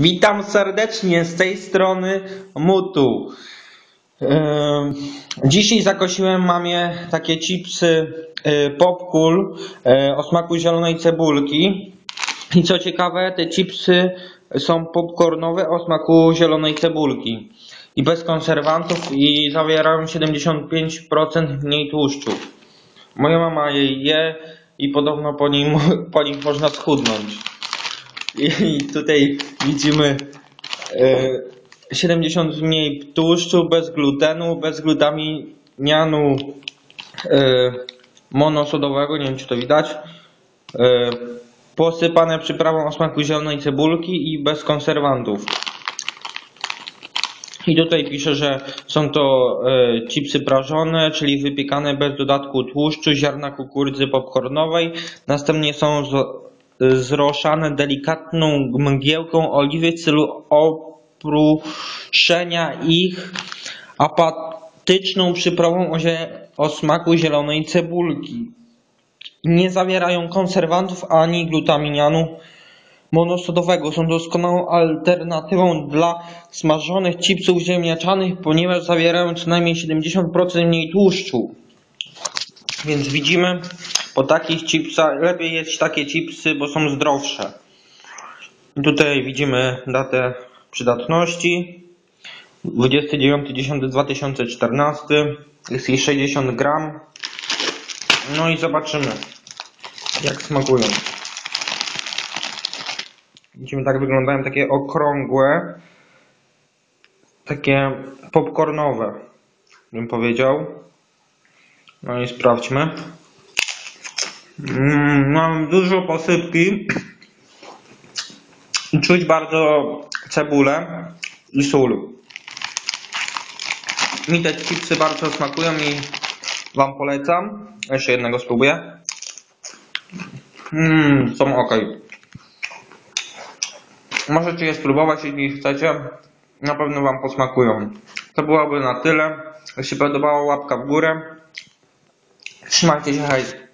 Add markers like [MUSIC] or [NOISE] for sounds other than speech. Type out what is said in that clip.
Witam serdecznie z tej strony Mutu. Dzisiaj zakosiłem mamie takie chipsy y, Popkul y, o smaku zielonej cebulki. I co ciekawe, te chipsy są popcornowe o smaku zielonej cebulki. I bez konserwantów i zawierają 75% mniej tłuszczu. Moja mama je je i podobno po nim, [LAUGHS] po nich można schudnąć. I tutaj widzimy e, 70 mniej tłuszczu, bez glutenu, bez glutaminianu e, monosodowego, nie wiem czy to widać. E, posypane przyprawą o smaku zielonej cebulki i bez konserwantów. I tutaj pisze, że są to e, chipsy prażone, czyli wypiekane bez dodatku tłuszczu, ziarna kukurydzy popcornowej. Następnie są zroszane delikatną mgiełką oliwy w celu oprószenia ich apatyczną przyprawą o, o smaku zielonej cebulki. Nie zawierają konserwantów ani glutaminianu monosodowego. Są doskonałą alternatywą dla smażonych chipsów ziemniaczanych, ponieważ zawierają co najmniej 70% mniej tłuszczu. Więc widzimy, po takich chipsach lepiej jeść takie chipsy, bo są zdrowsze. Tutaj widzimy datę przydatności. 29.10.2014 jest jej 60 gram. No i zobaczymy, jak smakują. Widzimy, tak wyglądają takie okrągłe, takie popcornowe, bym powiedział. No i sprawdźmy. Mm, mam dużo posypki. Czuć bardzo cebulę i sól. Mi te chipsy bardzo smakują i Wam polecam. Jeszcze jednego spróbuję. Mmm, są ok. Możecie je spróbować, jeśli chcecie. Na pewno Wam posmakują. To byłoby na tyle. Jeśli podobało, łapka w górę. Trzymajcie się, hej.